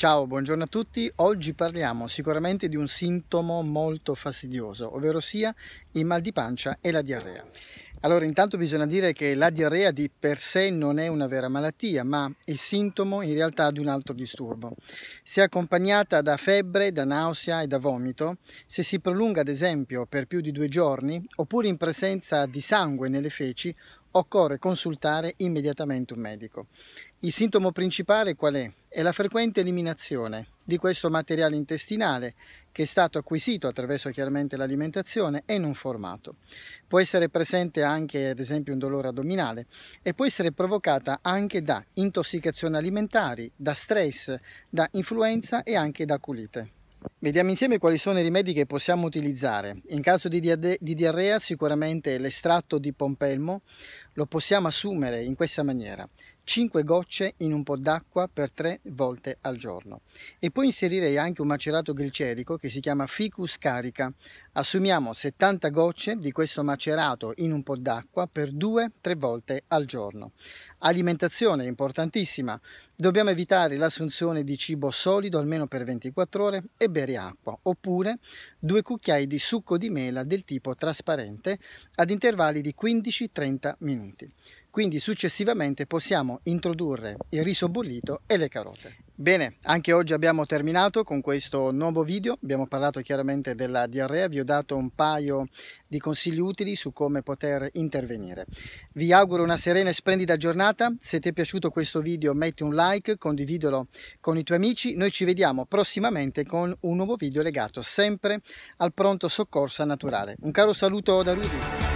Ciao, buongiorno a tutti. Oggi parliamo sicuramente di un sintomo molto fastidioso, ovvero sia il mal di pancia e la diarrea. Allora, intanto bisogna dire che la diarrea di per sé non è una vera malattia, ma il sintomo in realtà di un altro disturbo. Se accompagnata da febbre, da nausea e da vomito, se si prolunga ad esempio per più di due giorni, oppure in presenza di sangue nelle feci, occorre consultare immediatamente un medico. Il sintomo principale qual è? È la frequente eliminazione di questo materiale intestinale che è stato acquisito attraverso chiaramente l'alimentazione e non formato. Può essere presente anche ad esempio un dolore addominale e può essere provocata anche da intossicazioni alimentari, da stress, da influenza e anche da culite. Vediamo insieme quali sono i rimedi che possiamo utilizzare. In caso di, di diarrea sicuramente l'estratto di pompelmo lo possiamo assumere in questa maniera. 5 gocce in un po' d'acqua per 3 volte al giorno. E poi inserirei anche un macerato glicerico che si chiama Ficus carica. Assumiamo 70 gocce di questo macerato in un po' d'acqua per 2-3 volte al giorno. Alimentazione importantissima. Dobbiamo evitare l'assunzione di cibo solido almeno per 24 ore e bere acqua, oppure due cucchiai di succo di mela del tipo trasparente ad intervalli di 15-30 minuti. Quindi successivamente possiamo introdurre il riso bollito e le carote. Bene, anche oggi abbiamo terminato con questo nuovo video, abbiamo parlato chiaramente della diarrea, vi ho dato un paio di consigli utili su come poter intervenire. Vi auguro una serena e splendida giornata, se ti è piaciuto questo video metti un like, condividilo con i tuoi amici, noi ci vediamo prossimamente con un nuovo video legato sempre al pronto soccorso naturale. Un caro saluto da Rudy.